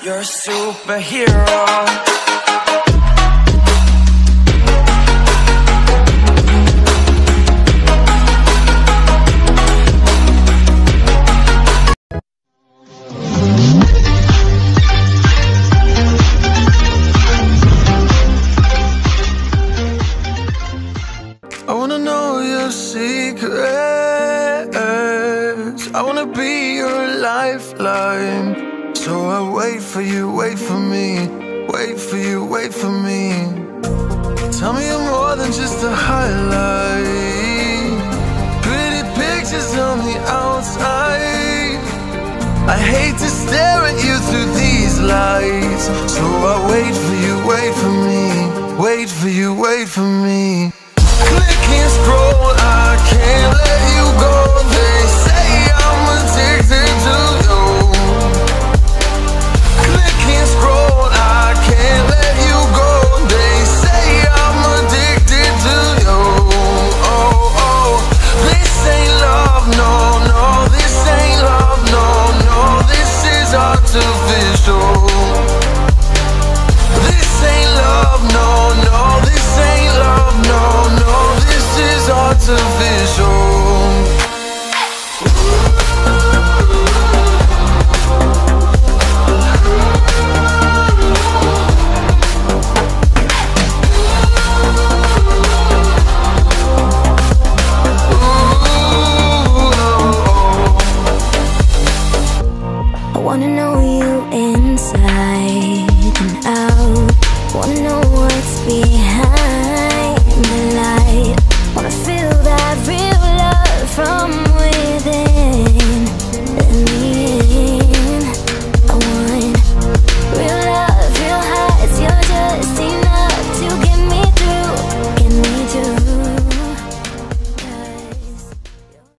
You're a superhero. I wanna know your secrets. I wanna be your lifeline. So I wait for you, wait for me. Wait for you, wait for me. Tell me you're more than just a highlight. Pretty pictures on the outside. I hate to stare at you through these lights. So I wait for you, wait for me. Wait for you, wait for me. Wanna know